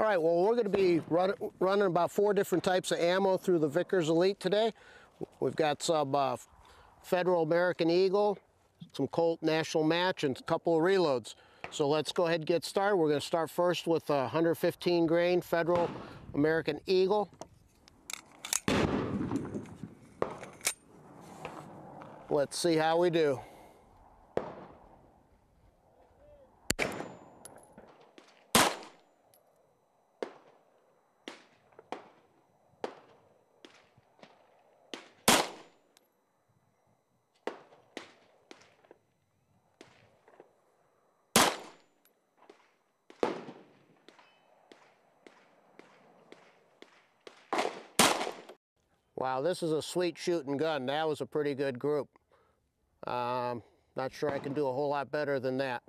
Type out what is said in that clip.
All right, well, we're going to be run, running about four different types of ammo through the Vickers Elite today. We've got some uh, Federal American Eagle, some Colt National Match, and a couple of reloads. So let's go ahead and get started. We're going to start first with a 115 grain Federal American Eagle. Let's see how we do. Wow, this is a sweet shooting gun. That was a pretty good group. Um, not sure I can do a whole lot better than that.